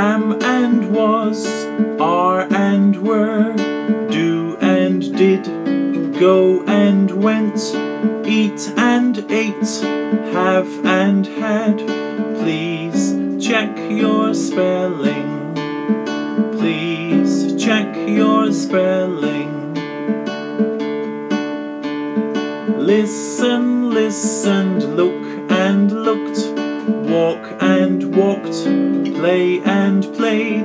am and was, are and were, do and did, go and went, eat and ate, have and had. Please check your spelling. Please check your spelling. Listen, listened, look and looked, walk and play and played,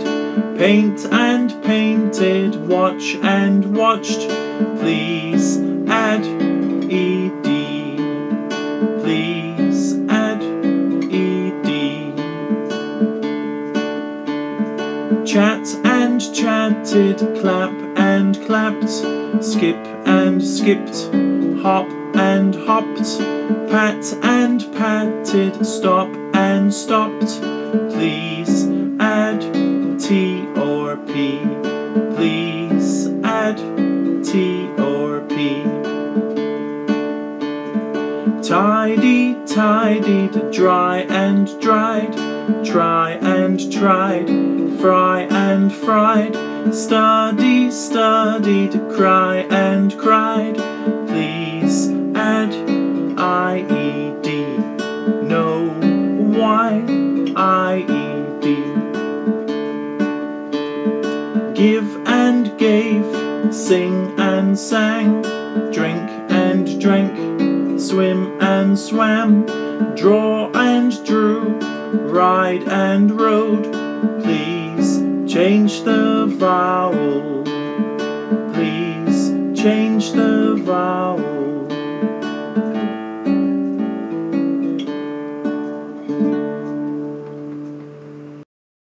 paint and painted, watch and watched. Please add ed. Please add ed. Chat and chatted, clap and clapped, skip and skipped, hop and hopped, pat and patted, stop stopped. Please add T or P. Please add T or P. Tidy, tidied, dry and dried, try and tried, fry and fried, study, studied, cry and cried. Give and gave, sing and sang, drink and drank, swim and swam, draw and drew, ride and rode. Please change the vowel.